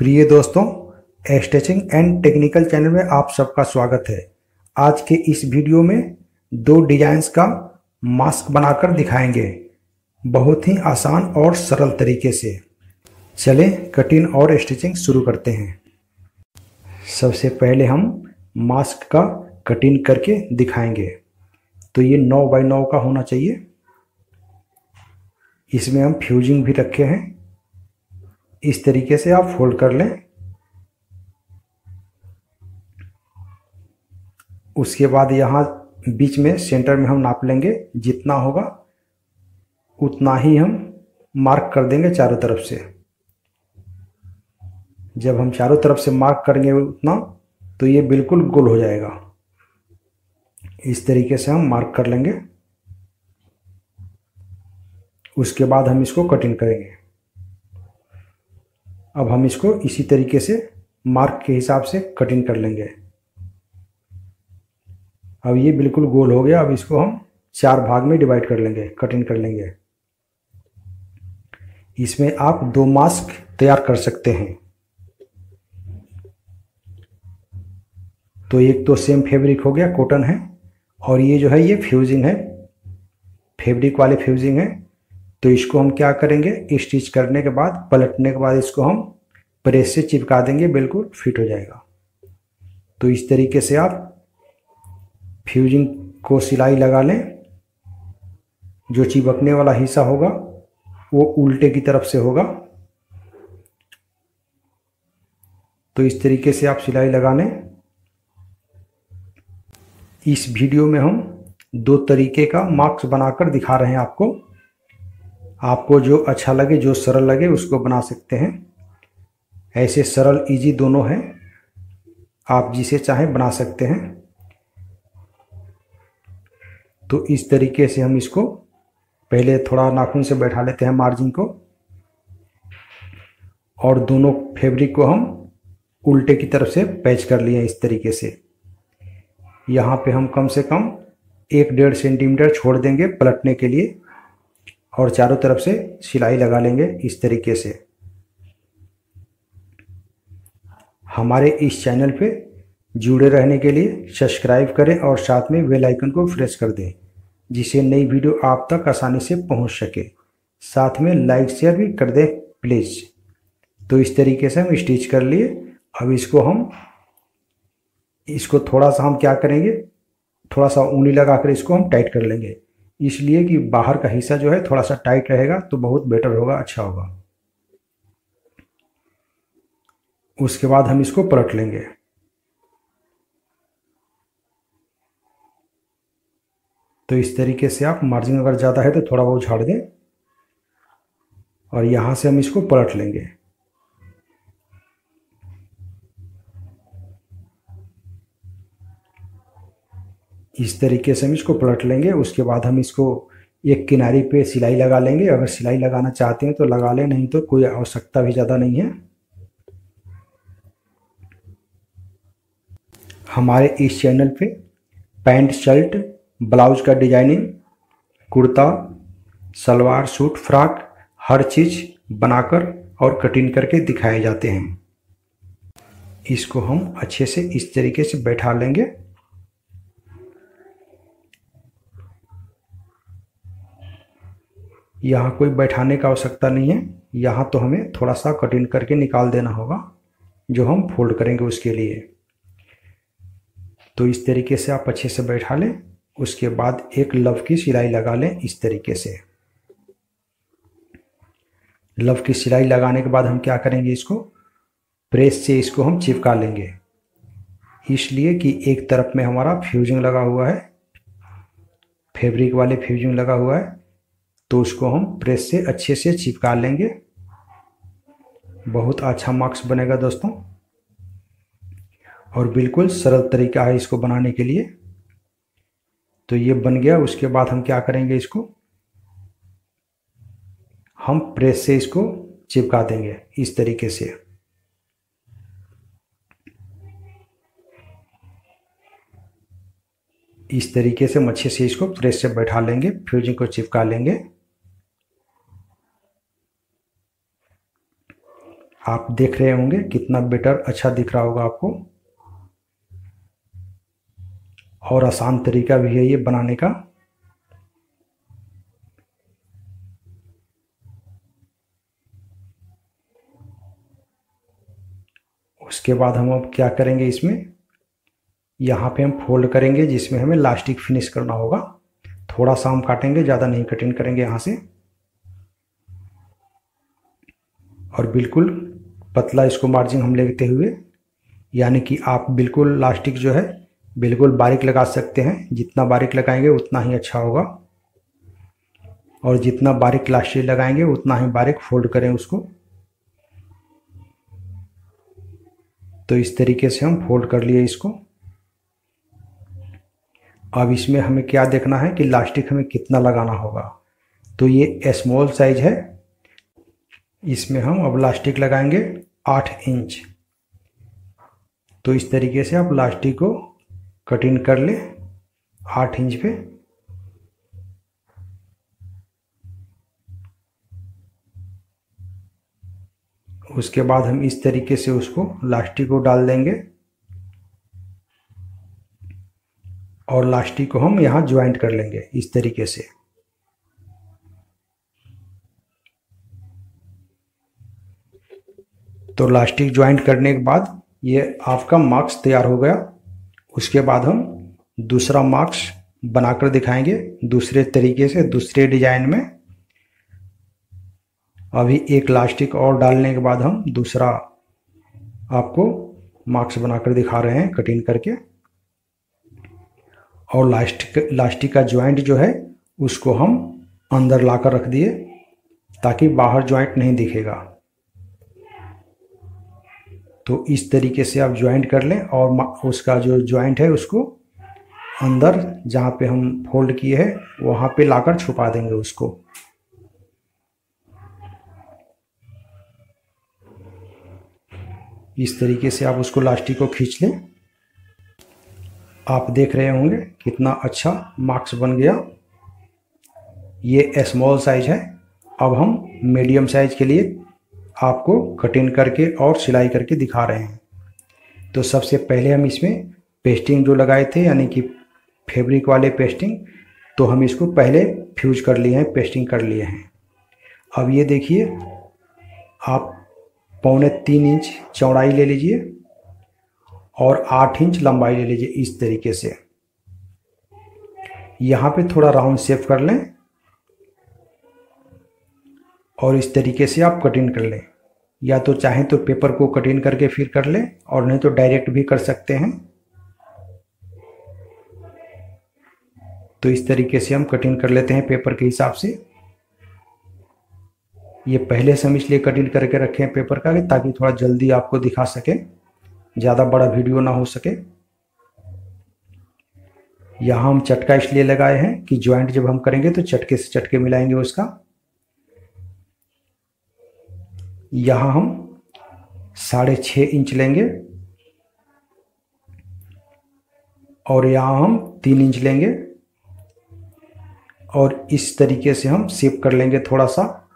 प्रिय दोस्तों stitching and technical channel में आप सबका स्वागत है। आज के इस वीडियो में दो डिजाइंस का मास्क बनाकर दिखाएँगे, बहुत ही आसान और सरल तरीके से। चले कटिंग और स्टिचिंग शुरू करते हैं। सबसे पहले हम मास्क का कटिंग करके दिखाएँगे। तो ये नौ बाई नौ का होना चाहिए। इसमें हम फ्यूजिंग भी रखे हैं। इस तरीके से आप फोल्ड कर लें। उसके बाद यहाँ बीच में सेंटर में हम नाप लेंगे, जितना होगा उतना ही हम मार्क कर देंगे चारों तरफ़ से। जब हम चारों तरफ़ से मार्क करेंगे उतना तो ये बिल्कुल गोल हो जाएगा। इस तरीके से हम मार्क कर लेंगे। उसके बाद हम इसको कटिंग करेंगे। अब हम इसको इसी तरीके से मार्क के हिसाब से कटिंग कर लेंगे। अब ये बिल्कुल गोल हो गया। अब इसको हम चार भाग में डिवाइड कर लेंगे कटिंग कर लेंगे। इसमें आप दो मास्क तैयार कर सकते हैं। तो एक तो सेम फैब्रिक हो गया कॉटन है। और ये जो है, ये फ्यूजिंग है। फैब्रिक वाले फ्यूजिंग है। तो इसको हम क्या करेंगे? स्टिच करने के बाद, पलटने के बाद इसको हम प्रेस से चिपका देंगे, बिल्कुल फिट हो जाएगा। तो इस तरीके से आप फ्यूजिंग को सिलाई लगा लें। जो चिपकने वाला हिस्सा होगा, वो उल्टे की तरफ़ से होगा। तो इस तरीके से आप सिलाई लगा लें। इस वीडियो में हम दो तरीके का मार्क्स बनाकर दिखा रहे हैं आपको। आपको जो अच्छा लगे, जो सरल लगे, उसको बना सकते हैं। ऐसे सरल इजी दोनों हैं। आप जिसे चाहें बना सकते हैं। तो इस तरीके से हम इसको पहले थोड़ा नाखून से बैठा लेते हैं मार्जिन को। और दोनों फैब्रिक को हम उल्टे की तरफ़ से पैच कर लिए इस तरीके से। यहाँ पे हम कम से कम एक डेढ़ सेंटीमीटर छोड़ देंगे पलटने के लिए। और चारों तरफ़ से सिलाई लगा लेंगे इस तरीके से। हमारे इस चैनल पे जुड़े रहने के लिए सब्सक्राइब करें और साथ में बेल आइकन को प्रेस कर दें, जिससे नई वीडियो आप तक आसानी से पहुँच सके। साथ में लाइक, शेयर भी कर दें, प्लीज़। तो इस तरीके से हम स्टिच कर लिए। अब इसको हम, इसको थोड़ा सा हम क्या करेंगे? थोड़ा सा उंगली लगाकर इसको हम टाइट कर लेंगे। इसलिए कि बाहर का हिस्सा जो है थोड़ा सा टाइट रहेगा तो बहुत बेटर होगा अच्छा होगा। उसके बाद हम इसको पलट लेंगे। तो इस तरीके से आप मार्जिन अगर ज़्यादा है तो थोड़ा बहुत झाड़ दें और यहाँ से हम इसको पलट लेंगे। इस तरीके से हम इसको पलट लेंगे। उसके बाद हम इसको एक किनारी पे सिलाई लगा लेंगे। अगर सिलाई लगाना चाहते हैं तो लगा लें, नहीं तो कोई आवश्यकता भी ज़्यादा नहीं है। हमारे इस चैनल पे पैंट, शर्ट, ब्लाउज का designing, kurta, salwar suit, frock, हर चीज़ बनाकर और कटिंग करके दिखाए जाते हैं। इसको हम अच्छे से इस तरीके से बैठा लेंगे। यहाँ कोई बैठाने का आवश्यकता नहीं है। यहाँ तो हमें थोड़ा सा कटिंग करके निकाल देना होगा, जो हम फोल्ड करेंगे उसके लिए। तो इस तरीके से आप अच्छे से बैठा लें। उसके बाद एक लव की सिलाई लगा लें इस तरीके से। लव की सिलाई लगाने के बाद हम क्या करेंगे इसको? प्रेस से इसको हम चिपका लेंगे। इसलिए कि एक तरफ़ में हमारा फ्यूजिंग लगा हुआ है। फैब्रिक वाले फ्यूजिंग लगा हुआ है। तो उसको हम प्रेस से अच्छे से चिपका लेंगे। बहुत अच्छा मार्क्स बनेगा दोस्तों। और बिल्कुल सरल तरीका है इसको बनाने के लिए। तो ये बन गया, उसके बाद हम क्या करेंगे इसको? हम प्रेस से इसको चिपका देंगे इस तरीके से। इस तरीके से हम अच्छे से इसको प्रेस से बैठा लेंगे फ्यूजिंग को चिपका लेंगे आप देख रहे होंगे कितना बेटर अच्छा दिख रहा होगा आपको। और आसान तरीका भी है ये बनाने का। उसके बाद हम अब क्या करेंगे इसमें? यहाँ पे हम फोल्ड करेंगे, जिसमें हमें लास्टिक फिनिश करना होगा। थोड़ा सा हम काटेंगे, ज़्यादा नहीं कटिंग करेंगे यहाँ से। और बिल्कुल पतला इसको मार्जिन हम लेते हुए, यानी कि आप बिल्कुल लास्टिक जो है, बिल्कुल बारीक लगा सकते हैं। जितना बारीक लगाएँगे, उतना ही अच्छा होगा। और जितना बारीक लास्टिक लगाएँगे, उतना ही बारीक फोल्ड करें उसको। तो इस तरीके से हम फोल्ड कर लिए इसको। अब इसमें हमें क्या देखना है कि लास्टिक हमें कितना लगाना होगा। तो ये स्मॉल साइज़ है इसमें हम अब लास्टिक लगाएँगे आठ इंच तो इस तरीके से आप लास्टिक को कटिंग कर ले, आठ इंच पे। उसके बाद हम इस तरीके से उसको लास्टिक को डाल देंगे। और लास्टिक को हम यहाँ ज्वाइंट कर लेंगे इस तरीके से। तो लास्टिक ज्वाइंट करने के बाद ये आपका मार्क्स तैयार हो गया। उसके बाद हम दूसरा मार्क्स बनाकर दिखाएँगे दूसरे तरीके से, दूसरे डिज़ाइन में। अभी एक लास्टिक और डालने के बाद हम दूसरा आपको मार्क्स बनाकर दिखा रहे हैं कटिंग करके। और लास्टिक लास्टिक का ज्वाइंट जो है, उसको हम अंदर लाकर रख दिए ताकि बाहर ज्वाइंट नहीं दिखेगा। तो इस तरीके से आप ज्वाइंट कर लें और उसका जो ज्वाइंट है उसको अंदर जहाँ पे हम फोल्ड किए हैं, वहाँ पे लाकर छुपा देंगे उसको। इस तरीके से आप उसको लास्टिक को खींच लें। आप देख रहे होंगे कितना अच्छा मार्क्स बन गया। ये स्मॉल साइज़ है। अब हम मीडियम साइज़ के लिए आपको कटिंग करके और सिलाई करके दिखा रहे हैं। तो सबसे पहले हम इसमें पेस्टिंग जो लगाए थे, यानी कि फैब्रिक वाले पेस्टिंग तो हम इसको पहले फ्यूज कर लिए हैं, पेस्टिंग कर लिए हैं। अब ये देखिए, आप पौने तीन इंच चौड़ाई ले लीजिए और आठ इंच लंबाई ले लीजिए इस तरीके से। यहाँ पे थोड़ा राउंड शेप कर लें। और इस तरीके से आप कटिंग कर लें। या तो चाहें तो पेपर को कटिंग करके फिर कर लें और नहीं तो डायरेक्ट भी कर सकते हैं। तो इस तरीके से हम कटिंग कर लेते हैं पेपर के हिसाब से। ये पहले से हम इसलिए कटिंग करके रखे हैं पेपर का ताकि थोड़ा जल्दी आपको दिखा सके, ज़्यादा बड़ा वीडियो ना हो सके। यहाँ हम चटका इसलिए लगाए हैं कि ज्वाइंट जब हम करेंगे तो चटके से चटके मिलाएँगे उसका। यहाँ हम साढ़े छ इंच लेंगे और यहाँ हम तीन इंच लेंगे और इस तरीके से हम सेप कर लेंगे थोड़ा सा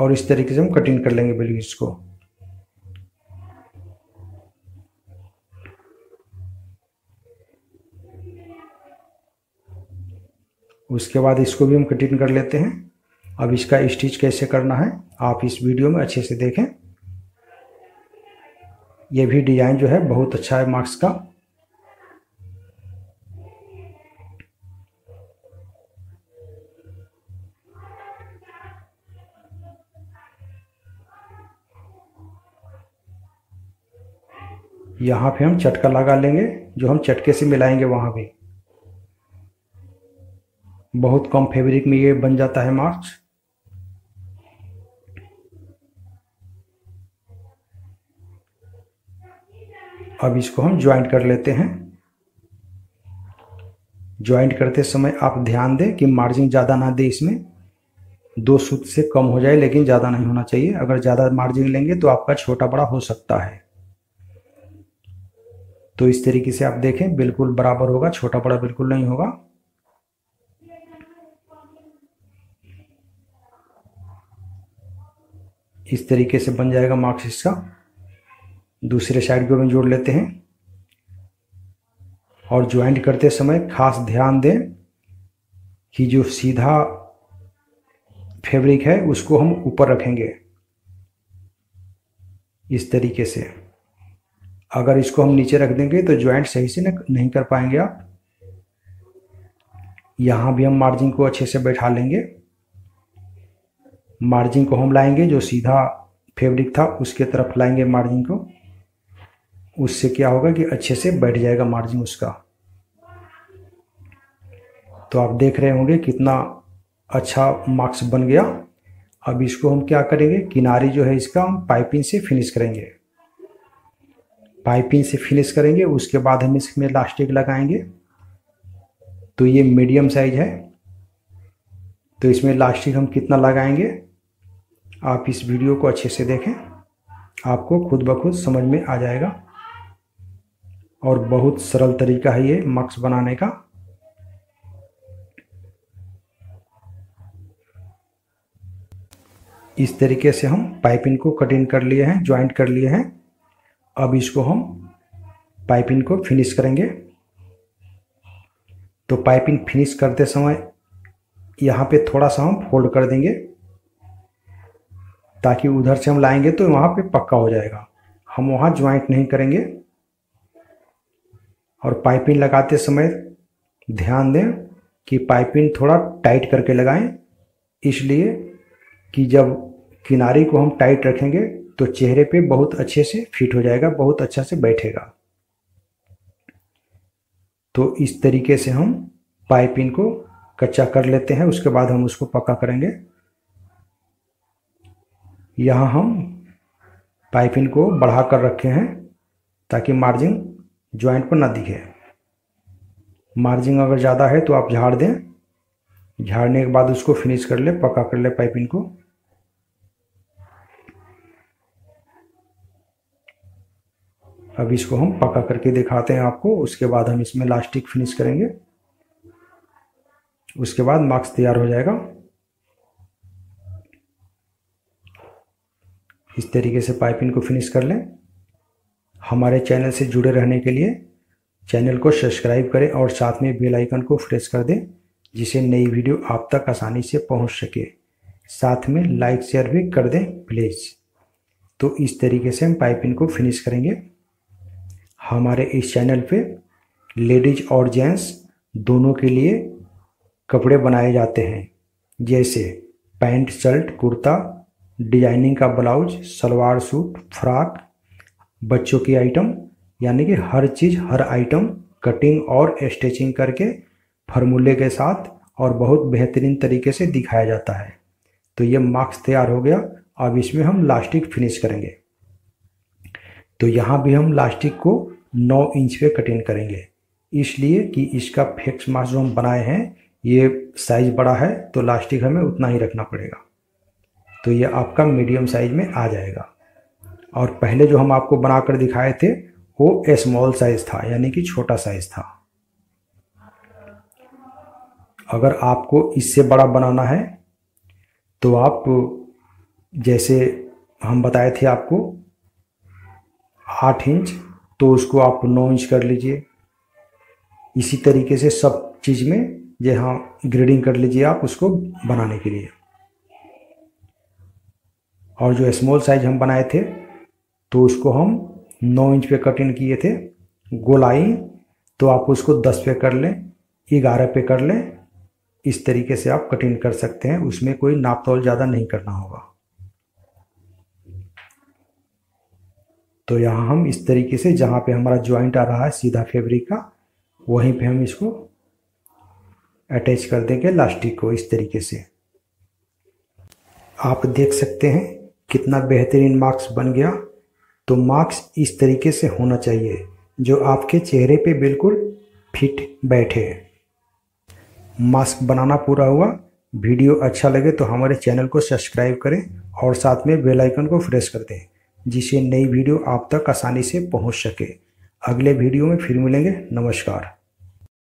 और इस तरीके से हम कटिंग कर लेंगे बिल्कुल इसको। उसके बाद इसको भी हम कटिंग कर लेते हैं। अब इसका स्टिच कैसे करना है, आप इस वीडियो में अच्छे से देखें। यह भी डिज़ाइन जो है, बहुत अच्छा है मार्क्स का। यहाँ पे हम चटका लगा लेंगे, जो हम चटके से मिलाएँगे वहाँ भी बहुत कम फैब्रिक में ये बन जाता है मार्क्स। अब इसको हम ज्वाइंट कर लेते हैं। ज्वाइंट करते समय आप ध्यान दें कि मार्जिन ज़्यादा ना दे इसमें। दो सूत से कम हो जाए, लेकिन ज़्यादा नहीं होना चाहिए। अगर ज़्यादा मार्जिन लेंगे तो आपका छोटा बड़ा हो सकता है। तो इस तरीके से आप देखें, बिल्कुल बराबर होगा, छोटा बड़ा बिल्कुल नहीं होगा। इस तरीके से बन जाएगा मार्क्स इसका। दूसरे साइड को भी जोड़ लेते हैं। और ज्वाइंट करते समय खास ध्यान दें कि जो सीधा फैब्रिक है, उसको हम ऊपर रखेंगे। इस तरीके से। अगर इसको हम नीचे रख देंगे तो ज्वाइंट सही से नहीं कर पाएँगे आप। यहाँ भी हम मार्जिन को अच्छे से बैठा लेंगे। मार्जिन को हम लाएँगे, जो सीधा फैब्रिक था, उसके तरफ़ लाएँगे मार्जिन को। उससे क्या होगा कि अच्छे से बैठ जाएगा मार्जिन उसका। तो आप देख रहे होंगे कितना अच्छा मार्क्स बन गया। अब इसको हम क्या करेंगे? किनारी जो है इसका हम पाइपिंग से फिनिश करेंगे। पाइपिंग से फिनिश करेंगे, उसके बाद हम इसमें लास्टिक लगाएँगे। तो ये मीडियम साइज़ है। तो इसमें लास्टिक हम कितना लगाएँगे? आप इस वीडियो को अच्छे से देखें। आपको खुद ब खुद समझ में आ जाएगा। और बहुत सरल तरीका है ये मक्स बनाने का। इस तरीके से हम पाइपिंग को कटिंग कर लिए हैं, ज्वाइंट कर लिए हैं। अब इसको हम पाइपिंग को फिनिश करेंगे। तो पाइपिंग फिनिश करते समय यहाँ पे थोड़ा सा हम फोल्ड कर देंगे। ताकि उधर से हम लाएँगे तो वहाँ पे पक्का हो जाएगा। हम वहाँ ज्वाइंट नहीं करेंगे। और पाइपिंग लगाते समय ध्यान दें कि पाइपिंग थोड़ा टाइट करके लगाएँ। इसलिए कि जब किनारे को हम टाइट रखेंगे तो चेहरे पे बहुत अच्छे से फिट हो जाएगा, बहुत अच्छा से बैठेगा। तो इस तरीके से हम पाइपिंग को कच्चा कर लेते हैं, उसके बाद हम उसको पक्का करेंगे। यहाँ हम पाइपिंग को बढ़ा कर रखे हैं ताकि मार्जिन ज्वाइंट पर ना दिखे। मार्जिन अगर ज़्यादा है तो आप झाड़ दें। झाड़ने के बाद उसको फिनिश कर ले पक्का कर ले पाइपिंग को। अब इसको हम पक्का करके दिखाते हैं आपको। उसके बाद हम इसमें लास्टिक फिनिश करेंगे। उसके बाद मार्क्स तैयार हो जाएगा। इस तरीके से पाइपिंग को फिनिश कर लें। हमारे चैनल से जुड़े रहने के लिए चैनल को सब्सक्राइब करें और साथ में बेल आइकन को प्रेस कर दें जिसे नई वीडियो आप तक आसानी से पहुँच सके। साथ में लाइक, शेयर भी कर दें प्लीज़ तो इस तरीके से हम पाइपिंग को फिनिश करेंगे। हमारे इस चैनल पे लेडीज़ और जेंट्स दोनों के लिए कपड़े बनाए जाते हैं, जैसे पैंट, शर्ट, कुर्ता, डिज़ाइनिंग का ब्लाउज, सलवार सूट, फ्रॉक बच्चों की आइटम यानी कि हर चीज़, हर आइटम कटिंग और स्टिचिंग करके फार्मूले के साथ और बहुत बेहतरीन तरीके से दिखाया जाता है। तो ये मार्क्स तैयार हो गया। अब इसमें हम लास्टिक फिनिश करेंगे। तो यहाँ भी हम लास्टिक को 9 इंच पे कटिंग करेंगे। इसलिए कि इसका फिक्स मार्क्स जो हम बनाए हैं, ये साइज़ बड़ा है तो लास्टिक हमें उतना ही रखना पड़ेगा। तो ये आपका मीडियम साइज़ में आ जाएगा। और पहले जो हम आपको बनाकर दिखाए थे, वो स्मॉल साइज़ था, यानी कि छोटा साइज़ था। अगर आपको इससे बड़ा बनाना है तो आप जैसे हम बताए थे आपको, आठ इंच तो उसको आप नौ इंच कर लीजिए। इसी तरीके से सब चीज़ में जहाँ ग्रेडिंग कर लीजिए आप, उसको बनाने के लिए। और जो स्मॉल साइज़ हम बनाए थे तो उसको हम नौ इंच पे कटिंग किए थे, गोलाई तो आप उसको दस पे कर लें, ग्यारह पे कर लें, इस तरीके से आप कटिंग कर सकते हैं, उसमें कोई नाप तोल ज़्यादा नहीं करना होगा। तो यहाँ हम इस तरीके से, जहाँ पे हमारा ज्वाइंट आ रहा है सीधा फैब्रिक का, वहीं पे हम इसको अटैच कर देंगे लास्टिक को इस तरीके से। आप देख सकते हैं कितना बेहतरीन मार्क्स बन गया। तो मार्क्स इस तरीके से होना चाहिए, जो आपके चेहरे पे बिल्कुल फिट बैठे। मास्क बनाना पूरा हुआ। वीडियो अच्छा लगे तो हमारे चैनल को सब्सक्राइब करें और साथ में बेल आइकन को प्रेस कर दें, जिससे नई वीडियो आप तक आसानी से पहुँच सके। अगले वीडियो में फिर मिलेंगे। नमस्कार।